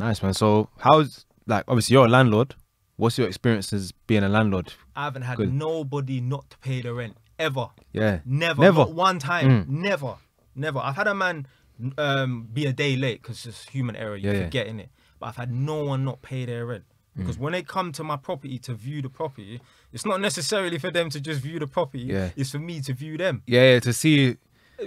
Nice man. So how's like obviously you're a landlord. What's your experiences being a landlord? I haven't had Good. nobody not to pay the rent ever. Yeah. Never. Never. Not one time. Mm. Never. Never. I've had a man um, be a day late because it's human error. You Yeah, yeah. in it. But I've had no one not pay their rent. Mm. Because when they come to my property to view the property, it's not necessarily for them to just view the property. Yeah. It's for me to view them. Yeah, yeah, to see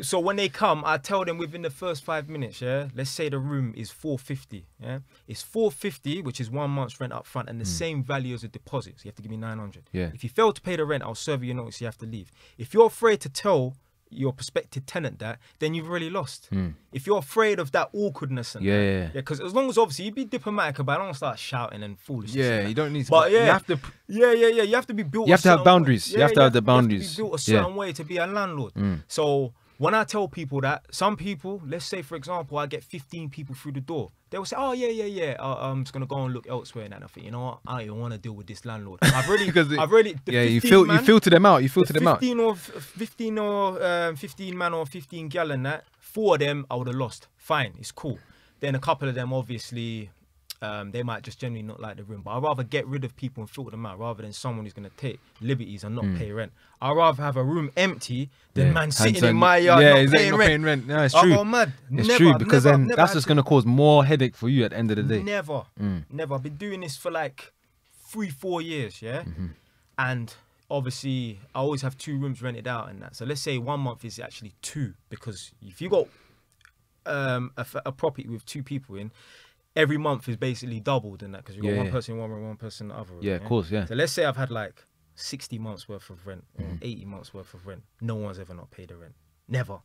So when they come, I tell them within the first five minutes, yeah. Let's say the room is four fifty, yeah. It's four fifty, which is one month's rent up front, and the same value as a deposit. So you have to give me nine hundred. Hmm. Yeah. If you fail to pay the rent, I'll serve you a notice. You have to leave. If you're afraid to tell your prospective tenant that, then you've already lost. If you're afraid of that awkwardness and. Yeah, that, yeah, yeah. because as long as obviously you be diplomatic about, it, don't start shouting and foolishness. Yeah, and you don't need to But you yeah, have to yeah, yeah, yeah. You have to be built. You have to have boundaries. You have to have the be boundaries. built a Yeah. certain way to be a landlord. So when I tell people that, some people, let's say for example, I get 15 people through the door, they will say, "Oh yeah, yeah, yeah, uh, I'm just gonna go and look elsewhere." And that. I think, you know what, I don't even want to deal with this landlord. I've really, I've really, yeah, you 15 fil- you filter them out. You filter the them out. 15 or 15 or um, 15 man or 15 gal and that, four of them I would have lost. Fine, it's cool. Then a couple of them obviously um, they might just generally not like the room. But I'd rather get rid of people and filter them out rather than someone who's gonna take liberties and not pay rent. I'd rather have a room empty than Hmm. Yeah. man Hands sitting in my yard yeah, not, exactly, paying, not rent. paying rent. No, it's I true. mad. It's Never, true because never- then never that's just gonna cause more headache for you at the end of the day. Never, Mm. never. I've been doing this for like three, four years, yeah. Mm-hmm. And obviously, I always have two rooms rented out and that. So let's say one month is actually two because if you got um, a, a property with two people in, every month is basically doubled in that because you got Yeah, one yeah. person in one room, one person in the other room. Yeah, of course, yeah. So let's say I've had like sixty months worth of rent or Mm-hmm. eighty months worth of rent. No one's ever not paid the rent. Never.